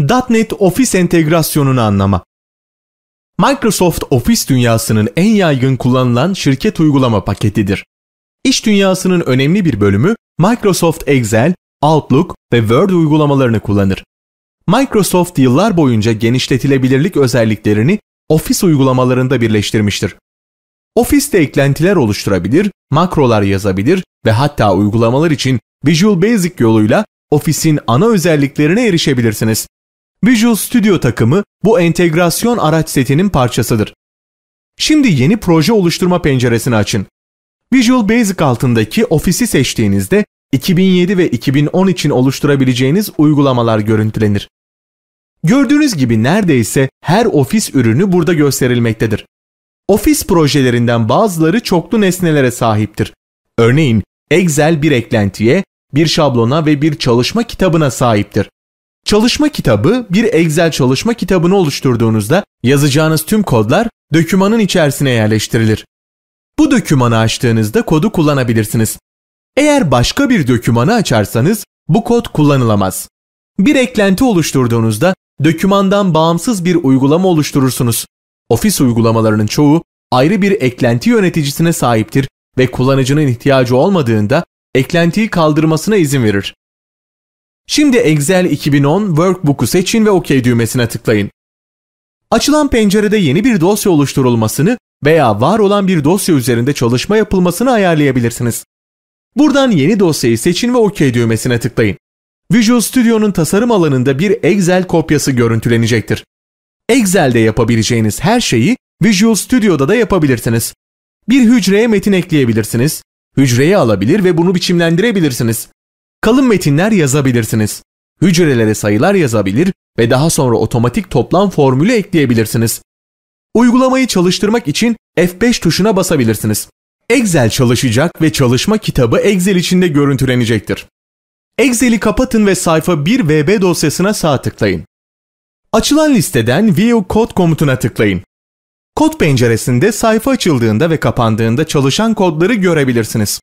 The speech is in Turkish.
.NET Office entegrasyonunu anlama. Microsoft Office dünyasının en yaygın kullanılan şirket uygulama paketidir. İş dünyasının önemli bir bölümü Microsoft Excel, Outlook ve Word uygulamalarını kullanır. Microsoft yıllar boyunca genişletilebilirlik özelliklerini Office uygulamalarında birleştirmiştir. Office'te eklentiler oluşturabilir, makrolar yazabilir ve hatta uygulamalar için Visual Basic yoluyla Office'in ana özelliklerine erişebilirsiniz. Visual Studio takımı bu entegrasyon araç setinin parçasıdır. Şimdi yeni proje oluşturma penceresini açın. Visual Basic altındaki Office'i seçtiğinizde 2007 ve 2010 için oluşturabileceğiniz uygulamalar görüntülenir. Gördüğünüz gibi neredeyse her Office ürünü burada gösterilmektedir. Office projelerinden bazıları çoklu nesnelere sahiptir. Örneğin Excel bir eklentiye, bir şablona ve bir çalışma kitabına sahiptir. Çalışma kitabı bir Excel çalışma kitabını oluşturduğunuzda yazacağınız tüm kodlar dökümanın içerisine yerleştirilir. Bu dökümanı açtığınızda kodu kullanabilirsiniz. Eğer başka bir dökümanı açarsanız bu kod kullanılamaz. Bir eklenti oluşturduğunuzda dökümandan bağımsız bir uygulama oluşturursunuz. Ofis uygulamalarının çoğu ayrı bir eklenti yöneticisine sahiptir ve kullanıcının ihtiyacı olmadığında eklentiyi kaldırmasına izin verir. Şimdi Excel 2010 Workbook'u seçin ve OK düğmesine tıklayın. Açılan pencerede yeni bir dosya oluşturulmasını veya var olan bir dosya üzerinde çalışma yapılmasını ayarlayabilirsiniz. Buradan yeni dosyayı seçin ve OK düğmesine tıklayın. Visual Studio'nun tasarım alanında bir Excel kopyası görüntülenecektir. Excel'de yapabileceğiniz her şeyi Visual Studio'da da yapabilirsiniz. Bir hücreye metin ekleyebilirsiniz, hücreyi alabilir ve bunu biçimlendirebilirsiniz. Kalın metinler yazabilirsiniz. Hücrelere sayılar yazabilir ve daha sonra otomatik toplam formülü ekleyebilirsiniz. Uygulamayı çalıştırmak için F5 tuşuna basabilirsiniz. Excel çalışacak ve çalışma kitabı Excel içinde görüntülenecektir. Excel'i kapatın ve sayfa 1 VB dosyasına sağ tıklayın. Açılan listeden View Code komutuna tıklayın. Kod penceresinde sayfa açıldığında ve kapandığında çalışan kodları görebilirsiniz.